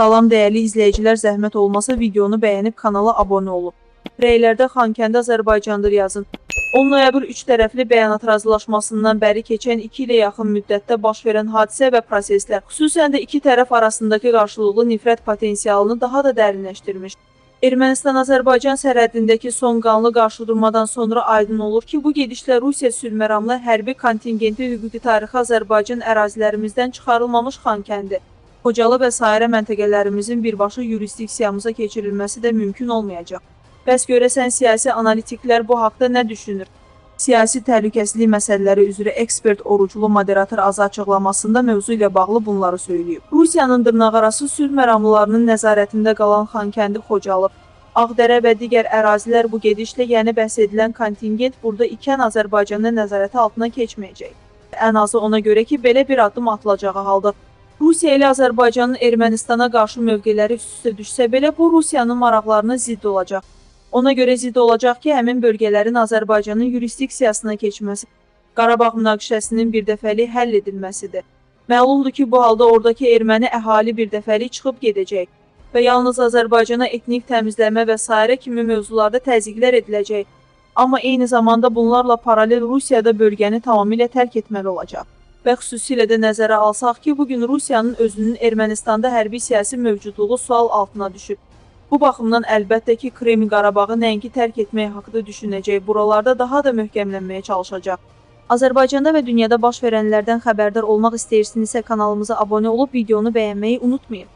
Salam dəyərli izləyicilər, zəhmət olmasa videonu bəyənib kanala abunə olun. Rəylərdə Xankəndi Azərbaycandır yazın. 10 noyabr 3 tərəfli bəyanat razılaşmasından bəri keçən 2 ilə yaxın müddətdə baş verən hadisə və proseslər, xüsusən də iki tərəf arasındakı qarşılıqlı nifrət potensialını daha da dərinləşdirmiş. Ermənistan-Azərbaycan sərhədindəki son qanlı qarşıdurmadan sonra aydın olur ki, bu gedişlə Rusiya sülhməramlı hərbi kontingenti hüquqi tarixi Azərbaycan ərazilərimizdən çıxarılmamış Xankəndi, Xocalı və sairə məntəqələrimizin birbaşa yurisdiksiyamıza keçirilməsi də mümkün olmayacaq. Bəs görəsən siyasi analitiklər bu haqda nə düşünür? Siyasi təhlükəsizlik məsələləri üzrə ekspert oruclu moderator azı açıqlamasında mövzu ilə bağlı bunları söyləyib. Rusiyanın dırnaqarası sülh məramlılarının nəzarətində qalan Xankəndi, Xocalı, Ağdərə və digər ərazilər bu gedişlə yəni bəhs edilən kontingent burada ikən Azərbaycanın nəzarəti altına keçməyəcək. Ən azı ona görə ki, belə bir addım atılacağı halda Rusiya ilə Azərbaycanın Ermənistana qarşı mövqeləri üst-üstə düşsə belə bu Rusiyanın maraqlarına zidd olacaq. Ona görə zidd olacaq ki, həmin bölgələrin Azərbaycanın yurisdiksiyasına keçməsi Qarabağ münaqişəsinin birdəfəli həll edilməsidir. Məlumdur ki, bu halda oradakı erməni əhali birdəfəli çıxıb gedəcək və yalnız Azərbaycana etnik təmizləmə və s. kimi mövzularda təzyiqlər ediləcək. Amma eyni zamanda bunlarla paralel Rusiyada bölgəni tamamilə tərk etməli olacaq. Və xüsusilə də nəzərə alsaq ki, bugün Rusiyanın özünün Ermənistanda hərbi siyasi mövcudluğu sual altına düşüb. Bu baxımdan əlbəttə ki, Kreml Qarabağı nəinki tərk etmək haqqında düşünəcək, buralarda daha da möhkəmlənməyə çalışacaq. Azərbaycanda və dünyada baş verənlərdən xəbərdar olmaq istəyirsinizsə kanalımıza abunə olub videonu bəyənməyi unutmayın.